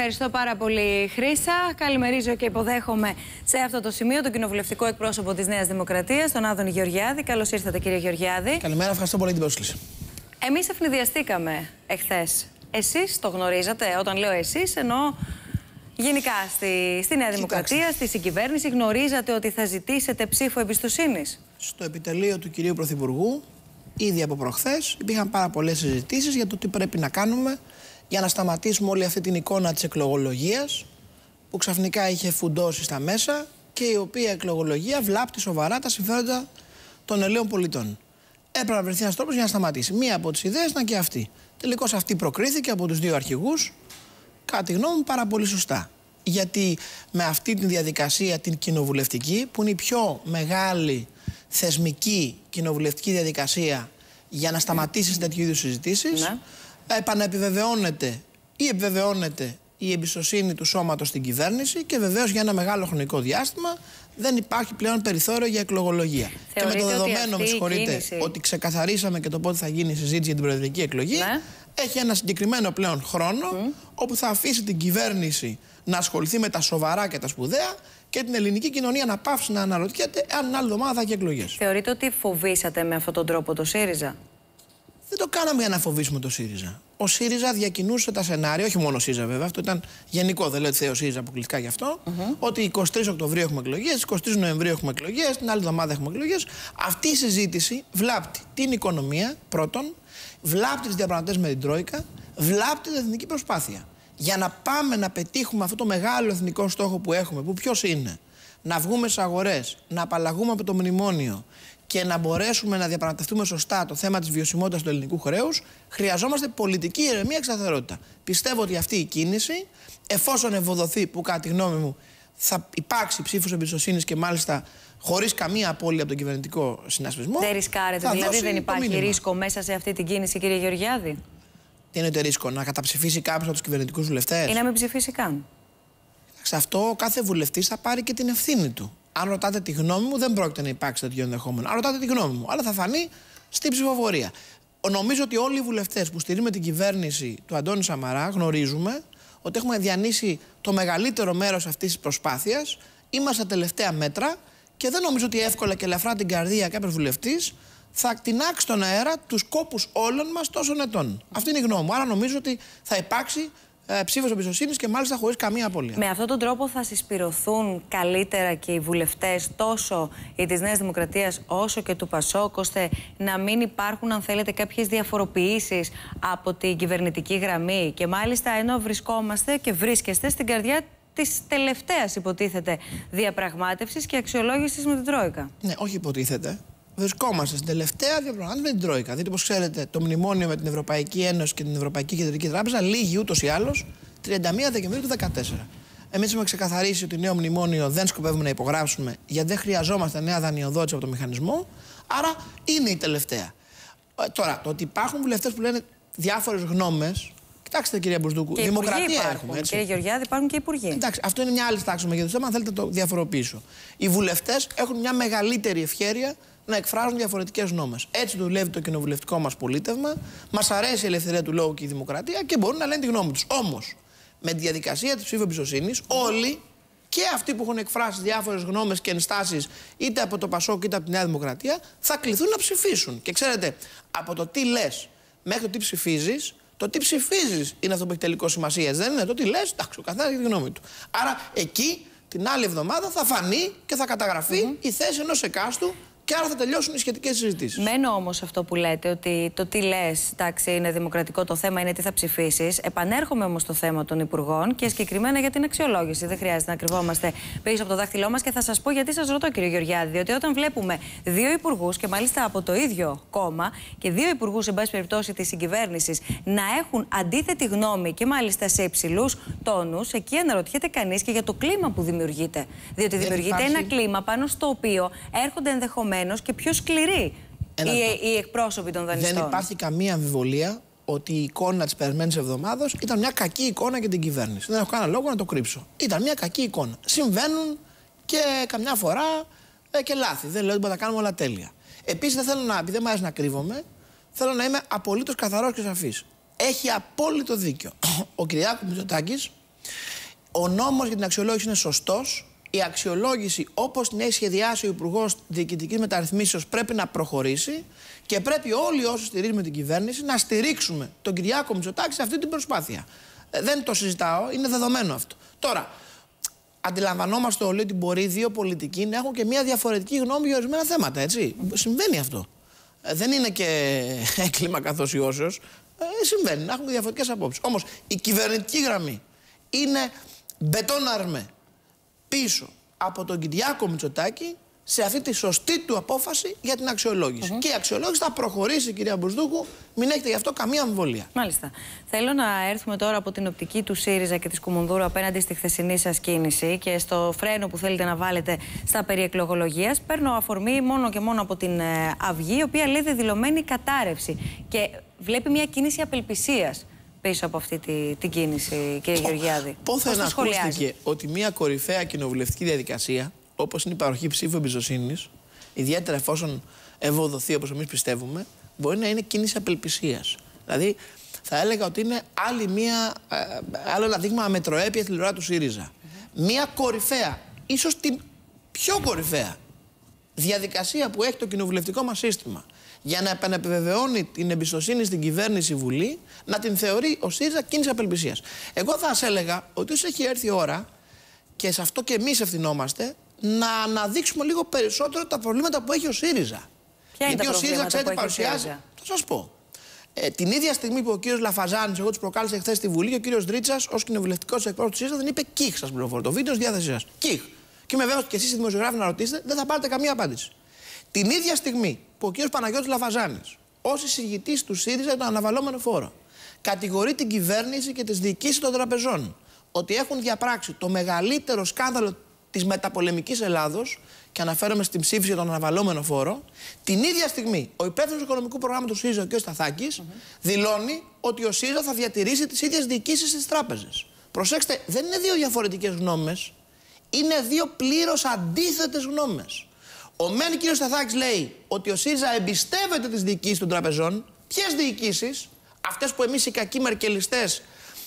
Ευχαριστώ πάρα πολύ, Χρήσα. Καλημερίζω και υποδέχομαι σε αυτό το σημείο τον κοινοβουλευτικό εκπρόσωπο της Νέας Δημοκρατίας, τον Άδωνη Γεωργιάδη. Καλώς ήρθατε, κύριε Γεωργιάδη. Καλημέρα, ευχαριστώ πολύ την πρόσκληση. Εμείς ευνηδιαστήκαμε εχθές. Εσείς το γνωρίζατε, όταν λέω εσείς, εννοώ γενικά στη, στη Νέα Δημοκρατία, στη συγκυβέρνηση. Γνωρίζατε ότι θα ζητήσετε ψήφο εμπιστοσύνης. Στο επιτελείο του κυρίου Πρωθυπουργού, ήδη από προχθές, υπήρχαν πάρα πολλές συζητήσεις για το τι πρέπει να κάνουμε για να σταματήσουμε όλη αυτή την εικόνα της εκλογολογίας που ξαφνικά είχε φουντώσει στα μέσα και η οποία εκλογολογία βλάπτει σοβαρά τα συμφέροντα των Ελλήνων πολιτών. Έπρεπε να βρεθεί ένας τρόπος για να σταματήσει. Μία από τις ιδέες ήταν και αυτή. Τελικώς αυτή προκρίθηκε από τους δύο αρχηγούς, κατά τη γνώμη μου πάρα πολύ σωστά. Γιατί με αυτή τη διαδικασία, την κοινοβουλευτική, που είναι η πιο μεγάλη θεσμική κοινοβουλευτική διαδικασία για να σταματήσεις σε τέτοιου είδους συζητήσεις, ναι επαναεπιβεβαιώνεται ή επιβεβαιώνεται η εμπιστοσύνη του σώματος στην κυβέρνηση και βεβαίως για ένα μεγάλο χρονικό διάστημα δεν υπάρχει πλέον περιθώριο για εκλογολογία. και με το δεδομένο, με συγχωρείτε, ότι ξεκαθαρίσαμε και το πότε θα γίνει η συζήτηση για την προεδρική εκλογή, ναι. έχει ένα συγκεκριμένο πλέον χρόνο όπου θα αφήσει την κυβέρνηση να ασχοληθεί με τα σοβαρά και τα σπουδαία και την ελληνική κοινωνία να πάψει να αναρωτιέται αν άλλη εβδομάδα θα έχει εκλογές. Θεωρείτε ότι φοβήσατε με αυτόν τον τρόπο το ΣΥΡΙΖΑ; Δεν το κάναμε για να φοβήσουμε το ΣΥΡΙΖΑ. Ο ΣΥΡΙΖΑ διακινούσε τα σενάρια, όχι μόνο ο ΣΥΡΙΖΑ βέβαια, αυτό ήταν γενικό, δεν λέω ότι θέλει ο ΣΥΡΙΖΑ αποκλειστικά γι' αυτό. Ότι 23 Οκτωβρίου έχουμε εκλογές, 23 Νοεμβρίου έχουμε εκλογές, την άλλη εβδομάδα έχουμε εκλογές. Αυτή η συζήτηση βλάπτει την οικονομία πρώτον, βλάπτει τις διαπραγματεύσεις με την Τρόικα, βλάπτει την εθνική προσπάθεια. Για να πάμε να πετύχουμε αυτό το μεγάλο εθνικό στόχο που έχουμε, που ποιος είναι, να βγούμε στις αγορές, να απαλλαγούμε από το μνημόνιο και να μπορέσουμε να διαπραγματευτούμε σωστά το θέμα της βιωσιμότητας του ελληνικού χρέους, χρειαζόμαστε πολιτική ηρεμία και σταθερότητα. Πιστεύω ότι αυτή η κίνηση, εφόσον ευοδοθεί, που κατά τη γνώμη μου θα υπάρξει ψήφος εμπιστοσύνης και μάλιστα χωρίς καμία απώλεια από τον κυβερνητικό συνασπισμό. Δεν ρισκάρετε, δηλαδή δεν υπάρχει ρίσκο μέσα σε αυτή την κίνηση, κύριε Γεωργιάδη; Τι είναι το ρίσκο, να καταψηφίσει κάποιος από τους κυβερνητικούς βουλευτές. Ή να μην ψηφίσει καν; Σε αυτό ο κάθε βουλευτής θα πάρει και την ευθύνη του. Αν ρωτάτε τη γνώμη μου, δεν πρόκειται να υπάρξει τέτοιο ενδεχόμενο. Αν ρωτάτε τη γνώμη μου, αλλά θα φανεί στην ψηφοφορία. Νομίζω ότι όλοι οι βουλευτές που στηρίζουμε την κυβέρνηση του Αντώνη Σαμαρά γνωρίζουμε ότι έχουμε διανύσει το μεγαλύτερο μέρος αυτής της προσπάθειας. Είμαστε στα τελευταία μέτρα και δεν νομίζω ότι εύκολα και ελαφρά την καρδία κάποιος βουλευτής θα κτηνάξει στον αέρα τους κόπους όλων μας τόσων ετών. Αυτή είναι η γνώμη μου. Άρα νομίζω ότι θα υπάρξει ε, ψήφος εμπιστοσύνης και μάλιστα χωρίς καμία απώλεια. Με αυτόν τον τρόπο θα συσπηρωθούν καλύτερα και οι βουλευτές τόσο η της Νέας Δημοκρατίας όσο και του Πασόκ, ώστε να μην υπάρχουν, αν θέλετε, κάποιες διαφοροποιήσεις από την κυβερνητική γραμμή. Και μάλιστα ενώ βρισκόμαστε και βρίσκεστε στην καρδιά της τελευταίας, υποτίθεται, διαπραγμάτευσης και αξιολόγησης με την Τρόικα. Ναι, όχι υποτίθεται βρισκόμαστε στην τελευταία διαπραγμάτευση με την Τρόικα. Δείτε, όπως ξέρετε, το μνημόνιο με την Ευρωπαϊκή Ένωση και την Ευρωπαϊκή Κεντρική Τράπεζα λύγει ούτως ή άλλως 31 Δεκεμβρίου του 2014. Εμείς έχουμε ξεκαθαρίσει ότι νέο μνημόνιο δεν σκοπεύουμε να υπογράψουμε γιατί δεν χρειαζόμαστε νέα δανειοδότηση από το μηχανισμό. Άρα είναι η τελευταία. Ε, τώρα, το ότι υπάρχουν βουλευτές που λένε διάφορες γνώμες. Κοιτάξτε, κυρία Μπουσδούκου, και δημοκρατία υπάρχουν, έχουμε. Έτσι. Κύριε Γεωργιάδη, υπάρχουν και υπουργοί. Εντάξει, αυτό είναι μια άλλη τάξη μεγέθου θέμα. Αν θέλετε το διαφοροποιήσω. Οι βουλευτές έχουν μια μεγαλύτερη ευχέρεια να εκφράζουν διαφορετικές γνώμε. Έτσι δουλεύει το κοινοβουλευτικό μας πολίτευμα. Μας αρέσει η ελευθερία του λόγου και η δημοκρατία και μπορούν να λένε τη γνώμη τους. Όμως, με τη διαδικασία της ψήφου εμπιστοσύνης, όλοι και αυτοί που έχουν εκφράσει διάφορες γνώμες και ενστάσεις, είτε από το Πασόκ είτε από τη Νέα Δημοκρατία, θα κληθούν να ψηφίσουν. Και ξέρετε, από το τι λες μέχρι το τι ψηφίζεις, το τι ψηφίζεις είναι αυτό που έχει τελικό σημασία. Δεν είναι το τι λες, εντάξει, ο καθένας έχει τη γνώμη του. Άρα εκεί την άλλη εβδομάδα θα φανεί και θα καταγραφεί mm -hmm. η θέση ενός εκάστου και άρα θα τελειώσουν οι σχετικές συζητήσεις. Μένω όμως αυτό που λέτε, ότι το τι λες, εντάξει, είναι δημοκρατικό, το θέμα είναι τι θα ψηφίσεις. Επανέρχομαι όμως στο θέμα των Υπουργών και συγκεκριμένα για την αξιολόγηση. Δεν χρειάζεται να κρυβόμαστε πίσω από το δάχτυλό μας και θα σας πω γιατί σας ρωτώ, κύριε Γεωργιάδη, διότι όταν βλέπουμε δύο υπουργούς και μάλιστα από το ίδιο κόμμα και δύο υπουργούς, εν πάση περιπτώσει, της συγκυβέρνησης να έχουν αντίθετη γνώμη και μάλιστα σε υψηλούς τόνους, εκεί αναρωτιέται κανείς και για το κλίμα που δημιουργείται. Διότι δημιουργείται ένα κλίμα πάνω στο οποίο έρχονται ενδεχομένως και πιο σκληροί οι, οι εκπρόσωποι των δανειστών. Δεν υπάρχει καμία αμφιβολία ότι η εικόνα της περασμένης εβδομάδας ήταν μια κακή εικόνα για την κυβέρνηση. Δεν έχω κανένα λόγο να το κρύψω. Ήταν μια κακή εικόνα. Συμβαίνουν και καμιά φορά ε, και λάθη. Δεν λέω ότι μπορούμε να κάνουμε όλα τέλεια. Επίσης, δεν θέλω να, επειδή δεν μου αρέσει να κρύβομαι, θέλω να είμαι απολύτως καθαρός και σαφής. Έχει απόλυτο δίκιο. Ο Κυριάκος Μητσοτάκης Ο νόμος για την αξιολόγηση είναι σωστός. Η αξιολόγηση, όπως την έχει σχεδιάσει ο Υπουργός Διοικητικής Μεταρρυθμίσεως, πρέπει να προχωρήσει και πρέπει όλοι όσοι στηρίζουμε την κυβέρνηση να στηρίξουμε τον Κυριάκο Μητσοτάκη σε αυτή την προσπάθεια. Ε, δεν το συζητάω, είναι δεδομένο αυτό. Τώρα, αντιλαμβανόμαστε όλοι ότι μπορεί δύο πολιτικοί να έχουν και μια διαφορετική γνώμη για ορισμένα θέματα, έτσι. Συμβαίνει αυτό. Ε, δεν είναι και έκλειμα καθώς ή όσο. Ε, συμβαίνει να έχουμε διαφορετικές απόψεις. Όμως η κυβερνητική γραμμή είναι μπετόναρμε πίσω από τον Κυριάκο Μητσοτάκη σε αυτή τη σωστή του απόφαση για την αξιολόγηση. Και η αξιολόγηση θα προχωρήσει, κυρία Μπουσδούκου, μην έχετε γι' αυτό καμία αμφιβολία. Μάλιστα. Θέλω να έρθουμε τώρα από την οπτική του ΣΥΡΙΖΑ και της Κουμουνδούρου απέναντι στη χθεσινή σας κίνηση και στο φρένο που θέλετε να βάλετε στα περί εκλογολογίας. Παίρνω αφορμή μόνο και μόνο από την ε, Αυγή, η οποία λέει δηλωμένη κατάρρευση. Και βλέπει μια κίνηση απελπισίας πίσω από αυτή τη, την κίνηση, κύριε Γεωργιάδη. Πότε ακούστηκε ότι μια κορυφαία κοινοβουλευτική διαδικασία όπως είναι η παροχή ψήφου εμπιστοσύνης, ιδιαίτερα εφόσον ευοδοθεί όπως εμείς πιστεύουμε, μπορεί να είναι κίνηση απελπισίας. Δηλαδή, θα έλεγα ότι είναι άλλη μία, ε, άλλο ένα δείγμα αμετροέπεια τη πλευρά του ΣΥΡΙΖΑ. Μία κορυφαία, ίσως την πιο κορυφαία διαδικασία που έχει το κοινοβουλευτικό μας σύστημα για να επανεπιβεβαιώνει την εμπιστοσύνη στην κυβέρνηση Βουλή, να την θεωρεί ο ΣΥΡΙΖΑ κίνησης απελπισίας. Εγώ θα σας έλεγα ότι όσο έχει έρθει η ώρα, και σε αυτό και εμείς ευθυνόμαστε, να αναδείξουμε λίγο περισσότερο τα προβλήματα που έχει ο ΣΥΡΙΖΑ. Ποια Γιατί είναι τα ο ΣΥΡΙΖΑ, ξέρετε, παρουσιάζει. Θα σας πω. Ε, την ίδια στιγμή που ο κύριος Λαφαζάνης, εγώ τους προκάλεσα χθε στη Βουλή και ο κύριος Δρίτσα, ως κοινοβουλευτικός εκπρόσωπος του ΣΥΡΙΖΑ, δεν είπε κιχ, σας πληροφορώ. Το βίντεο στη διάθεσή σας. Κιχ. Και είμαι βέβαιος ότι και εσείς οι δημοσιογράφοι να ρωτήσετε, δεν θα πάρετε καμία απάντηση. Την ίδια στιγμή που ο κύριος Παναγιώτης Λαφαζάνης, ως εισηγητής του ΣΥΡΙΖΑ για τον αναβαλόμενο φόρο, κατηγορεί την κυβέρνηση και τις διοικήσεις των τραπεζών ότι έχουν διαπράξει το μεγαλύτερο σκάνδαλο της μεταπολεμικής Ελλάδος, και αναφέρομαι στην ψήφιση για τον αναβαλόμενο φόρο, την ίδια στιγμή ο υπεύθυνος οικονομικού προγράμματος ΣΥΡΙΖΑ, ο κ. Σταθάκης, δηλώνει ότι ο ΣΥΡΙΖΑ θα διατηρήσει τις ίδιες διοικήσεις τη τράπεζες. Προσέξτε, δεν είναι δύο διαφορετικές γνώμες, είναι δύο πλήρως αντίθετες γνώμες. Ο μεν κ. Σταθάκης λέει ότι ο ΣΥΡΙΖΑ εμπιστεύεται τις διοικήσεις των τραπεζών. Ποιες διοικήσεις, αυτές που εμείς οι κακοί μερκελιστές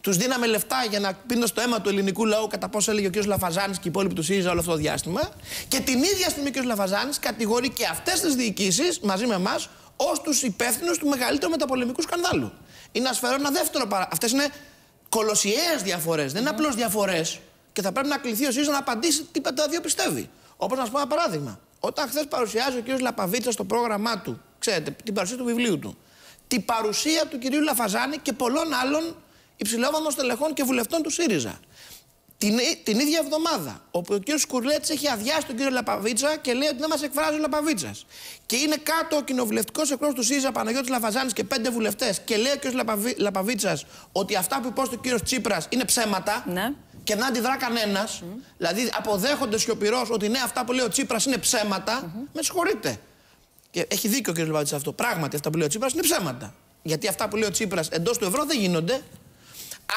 τους δίναμε λεφτά για να πίνουν στο αίμα του ελληνικού λαού, κατά πόσο έλεγε ο κ. Λαφαζάνης και οι υπόλοιποι του ΣΥΡΙΖΑ όλο αυτό το διάστημα. Και την ίδια στιγμή ο κ. Λαφαζάνης κατηγορεί και αυτές τις διοικήσεις μαζί με εμάς ως τους υπεύθυνους του μεγαλύτερου μεταπολεμικού σκανδάλου. Είναι να σφαίρω ένα δεύτερο παράδειγμα. Αυτές είναι κολοσσιαίες διαφορές. Δεν είναι απλώς διαφορές. Και θα πρέπει να κληθεί ο ΣΥΡΙΖΑ να απαντήσει τι τα δύο πιστεύει. Όπως να σας πω ένα παράδειγμα. Όταν χθες παρουσιάζει ο κ. Λαπαβίτσας το πρόγραμμά του, ξέρετε, την παρουσία του βιβλίου του, την παρουσία του κ. Λαφαζάνη και πολλών άλλων υψηλόβαθμων στελεχών και βουλευτών του ΣΥΡΙΖΑ. Την, την ίδια εβδομάδα, όπου ο κ. Σκουρλέτης έχει αδειάσει τον κ. Λαπαβίτσα και λέει ότι δεν μας εκφράζει ο Λαπαβίτσας. Και είναι κάτω ο κοινοβουλευτικός εκπρόσωπος του ΣΥΡΙΖΑ Παναγιώτης Λαφαζάνης και πέντε βουλευτές και λέει ο κ. Λαπαβί, Λαπαβίτσας ότι αυτά που υπόστηκε ο κ. Τσίπρας είναι ψέματα. Ναι. Και δεν αντιδρά κανένας. Mm. Δηλαδή αποδέχονται σιωπηρός ότι ναι, αυτά που λέει ο Τσίπρας είναι ψέματα. Mm -hmm. Με συγχωρείτε. Και έχει δίκιο ο κ. Λαπαβίτσα αυτό. Πράγματι αυτά που λέει ο Τσίπρας είναι ψέματα. Γιατί αυτά που λέει ο Τσίπρας εντός του ευρώ δεν γίνονται.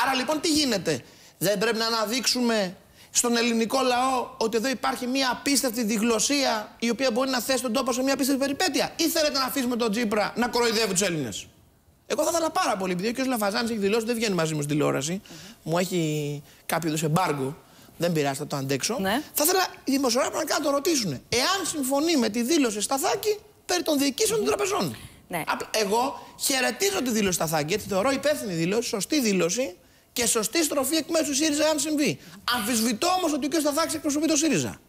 Άρα λοιπόν τι γίνεται; Δεν πρέπει να αναδείξουμε στον ελληνικό λαό ότι εδώ υπάρχει μια απίστευτη διγλωσία η οποία μπορεί να θέσει τον τόπο σε μια απίστευτη περιπέτεια. Ή θέλετε να αφήσουμε τον Τζίπρα να κοροϊδεύει τους Έλληνες; Εγώ θα ήθελα πάρα πολύ, επειδή ο κ. Λαφαζάνης έχει δηλώσει δεν βγαίνει μαζί μου στην τηλεόραση, μου έχει κάποιο είδους εμπάργκο, δεν πειράζει, θα το αντέξω. Ναι. Θα ήθελα οι δημοσιογράφοι να το ρωτήσουν. Εάν συμφωνεί με τη δήλωση Σταθάκη περί των διοικήσεων των τραπεζών. Ναι. Εγώ χαιρετίζω τη δήλωση Σταθάκη, γιατί θεωρώ υπεύθυνη δήλωση, σωστή δήλωση και σωστή στροφή εκ μέρους του ΣΥΡΙΖΑ, αν συμβεί. Αμφισβητώ όμως ότι ο κ. Σταθάκης εκπροσωπεί το ΣΥΡΙΖΑ.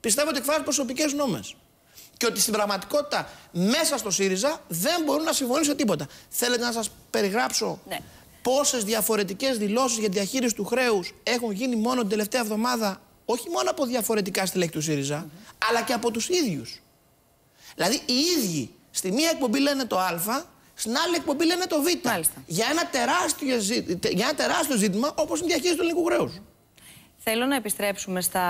Πιστεύω ότι εκφράζει προσωπικές νόμε. Και ότι στην πραγματικότητα μέσα στο ΣΥΡΙΖΑ δεν μπορούν να συμφωνήσουν σε τίποτα. Θέλετε να σας περιγράψω ναι. πόσες διαφορετικές δηλώσεις για διαχείριση του χρέους έχουν γίνει μόνο την τελευταία εβδομάδα, όχι μόνο από διαφορετικά στελέχη του ΣΥΡΙΖΑ, αλλά και από τους ίδιους. Δηλαδή οι ίδιοι στη μία εκπομπή λένε το Α, στην άλλη εκπομπή λένε το Β. Για ένα, τεράστιο, για ένα τεράστιο ζήτημα όπως είναι η διαχείριση του ελληνικού χρέους. Θέλω να επιστρέψουμε στα,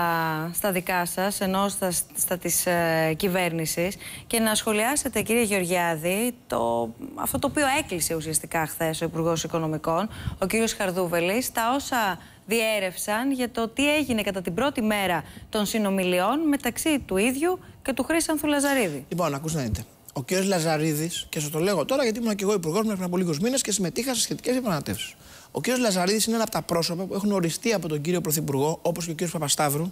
στα δικά σας, ενώ στα, στα της ε, κυβέρνησης και να σχολιάσετε κύριε Γεωργιάδη το, αυτό το οποίο έκλεισε ουσιαστικά χθες ο Υπουργός Οικονομικών, ο κύριος Χαρδούβελης, τα όσα διέρευσαν για το τι έγινε κατά την πρώτη μέρα των συνομιλιών μεταξύ του ίδιου και του Χρήσανθου Λαζαρίδη. Λοιπόν, ακούστε να δείτε ο κ. Λαζαρίδης, και σας το λέω τώρα γιατί ήμουν και εγώ υπουργός πριν από λίγους μήνες και συμμετείχα σε σχετικές διαπραγματεύσεις. Ο κ. Λαζαρίδης είναι ένα από τα πρόσωπα που έχουν οριστεί από τον κύριο Πρωθυπουργό, όπως και ο κ. Παπασταύρου,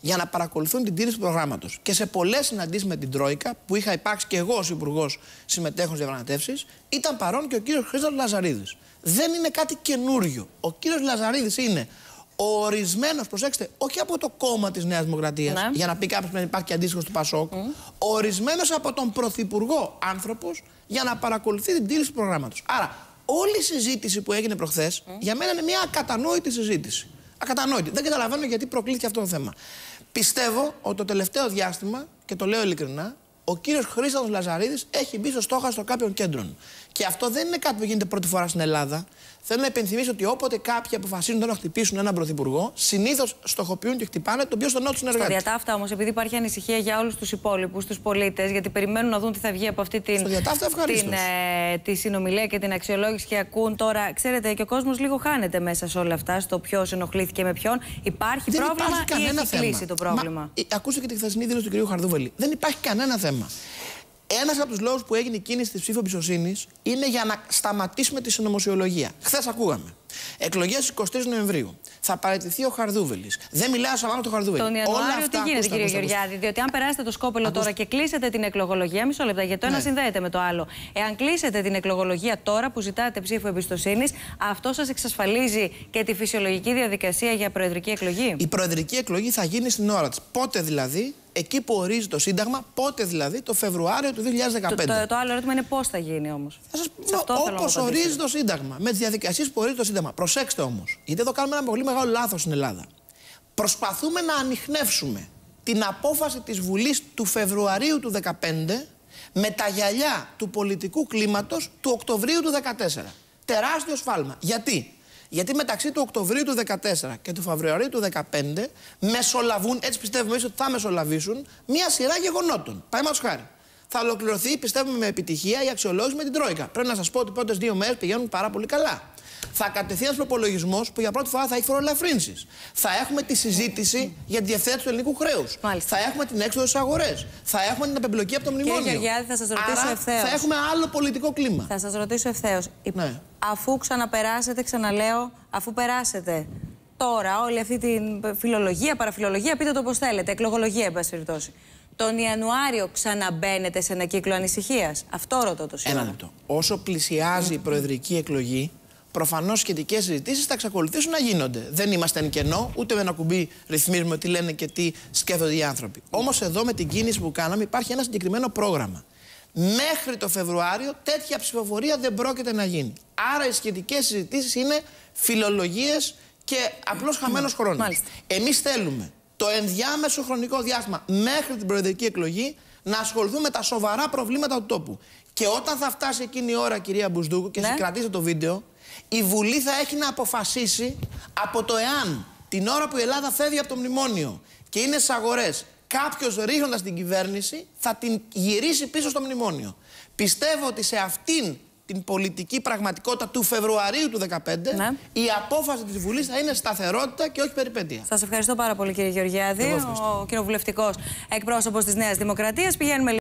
για να παρακολουθούν την τήρηση του προγράμματος. Και σε πολλές συναντήσεις με την Τρόικα, που είχα υπάρξει και εγώ ως Υπουργός συμμετέχων στις διαπραγματεύσεις, ήταν παρόν και ο κύριος Χρήστος Λαζαρίδης. Δεν είναι κάτι καινούριο. Ο κύριος Λαζαρίδης είναι ο ορισμένος, προσέξτε, όχι από το κόμμα της Νέας Δημοκρατίας, ναι. για να πει κάποιος να υπάρχει και αντίστοιχος του Πασόκ, mm. ορισμένος από τον Πρωθυπουργό άνθρωπος για να παρακολουθεί την τήρηση του προγράμματος. Άρα, όλη η συζήτηση που έγινε προχθές, για μένα είναι μια ακατανόητη συζήτηση. Ακατανόητη. Δεν καταλαβαίνω γιατί προκλήθηκε αυτό το θέμα. Πιστεύω ότι το τελευταίο διάστημα, και το λέω ειλικρινά, ο κύριος Χρήστος Λαζαρίδης έχει μπει στο στόχαστρο κάποιων κέντρων. Και αυτό δεν είναι κάτι που γίνεται πρώτη φορά στην Ελλάδα. Θέλω να υπενθυμίσω ότι όποτε κάποιοι αποφασίζουν να χτυπήσουν έναν πρωθυπουργό, συνήθως στοχοποιούν και χτυπάνε τον πιο στενό του συνεργάτη. Στα διατάφτα όμως, επειδή υπάρχει ανησυχία για όλους τους υπόλοιπους, τους πολίτες, γιατί περιμένουν να δουν τι θα βγει από αυτή την, την ε, τη συνομιλία και την αξιολόγηση και ακούν τώρα. Ξέρετε, και ο κόσμος λίγο χάνεται μέσα σε όλα αυτά, στο ποιος ενοχλήθηκε με ποιον. Υπάρχει δεν πρόβλημα υπάρχει ή έχει θέμα. κλείσει το πρόβλημα; Μα, ε, ακούστε και τη χθεσινή δήλωση του κ. Χαρδούβελη. Δεν υπάρχει κανένα θέμα. Ένας από τους λόγους που έγινε η κίνηση της ψήφου εμπιστοσύνη είναι για να σταματήσουμε τη συνωμοσιολογία. Χθες ακούγαμε. Εκλογές 23 Νοεμβρίου. Θα παραιτηθεί ο Χαρδούβελης. Δεν μιλάω σαν πάνω το Χαρδούβελη. Τον Ιανουάριο τι γίνεται, κύριε Γεωργιάδη; Διότι αν περάσετε το σκόπελο τώρα και κλείσετε την εκλογολογία, μισό λεπτά, γιατί το ένα ναι. συνδέεται με το άλλο. Εάν κλείσετε την εκλογολογία τώρα που ζητάτε ψήφο εμπιστοσύνης, αυτό σας εξασφαλίζει και τη φυσιολογική διαδικασία για προεδρική εκλογή; Η προεδρική εκλογή θα γίνει στην ώρα της. Πότε δηλαδή, εκεί που ορίζει το Σύνταγμα, πότε δηλαδή, το Φεβρουάριο του 2015. Το, το, το άλλο ερώτημα είναι πώς θα γίνει όμως. Θα σας πω όπως ορίζει το Σύνταγμα. Με τις διαδικασίες που ορίζει το Σύνταγμα. Προσέξτε όμως, γιατί εδώ κάνουμε ένα πολύ μεγάλο λάθος στην Ελλάδα. Προσπαθούμε να ανοιχνεύσουμε την απόφαση της Βουλής του Φεβρουαρίου του 2015 με τα γυαλιά του πολιτικού κλίματος του Οκτωβρίου του 2014. Τεράστιο σφάλμα. Γιατί; Γιατί μεταξύ του Οκτωβρίου του 2014 και του Φεβρουαρίου του 2015 μεσολαβούν, έτσι πιστεύουμε εμείς ότι θα μεσολαβήσουν, μία σειρά γεγονότων. Παραδείγματος χάρη. Θα ολοκληρωθεί, πιστεύουμε με επιτυχία, η αξιολόγηση με την Τρόικα. Πρέπει να σας πω ότι οι πρώτες δύο μέρες πηγαίνουν πάρα πολύ καλά. Θα κατευθεί ένας προπολογισμός που για πρώτη φορά θα έχει φορολαφρύνσεις. Θα έχουμε τη συζήτηση για τη διευθέτηση του ελληνικού χρέους. Θα έχουμε την έξοδο στις αγορές. Θα έχουμε την απεμπλοκή από το μνημόνιο. Κύριε Γεωργιάδη, θα σας ρωτήσω ευθέως. Θα έχουμε άλλο πολιτικό κλίμα. Θα σας ρωτήσω ευθέως. Ναι. Αφού ξαναπεράσετε, ξαναλέω, αφού περάσετε τώρα όλη αυτή την φιλολογία, παραφιλολογία, πείτε το πώς θέλετε, εκλογολογία, εν πάση περιπτώσει. Τον Ιανουάριο ξαναμπαίνετε σε ένα κύκλο ανησυχίας. Αυτό ρωτώ το σήμερα. Ένα λεπτό. Όσο πλησιάζει η προεδρική εκλογή, προφανώς σχετικές συζητήσεις θα εξακολουθήσουν να γίνονται. Δεν είμαστε εν κενό, ούτε με ένα κουμπί ρυθμίζουμε τι λένε και τι σκέφτονται οι άνθρωποι. Όμως εδώ με την κίνηση που κάναμε υπάρχει ένα συγκεκριμένο πρόγραμμα. Μέχρι το Φεβρουάριο τέτοια ψηφοφορία δεν πρόκειται να γίνει. Άρα οι σχετικές συζητήσεις είναι φιλολογίες και απλώς χαμένος χρόνος. Εμείς θέλουμε το ενδιάμεσο χρονικό διάστημα μέχρι την προεδρική εκλογή να ασχοληθούμε με τα σοβαρά προβλήματα του τόπου. Και όταν θα φτάσει εκείνη η ώρα, κυρία Μπουσδούκου, και ναι. συγκρατήσετε το βίντεο, η Βουλή θα έχει να αποφασίσει από το εάν την ώρα που η Ελλάδα φεύγει από το μνημόνιο και είναι στις αγορές, κάποιος ρίχνοντας την κυβέρνηση θα την γυρίσει πίσω στο μνημόνιο. Πιστεύω ότι σε αυτήν την πολιτική πραγματικότητα του Φεβρουαρίου του 2015, ναι. η απόφαση της Βουλής θα είναι σταθερότητα και όχι περιπέτεια. Σας ευχαριστώ πάρα πολύ, κύριε Γεωργιάδη. Ο κοινοβουλευτικός εκπρόσωπος της Νέας Δημοκρατίας. Πηγαίνουμε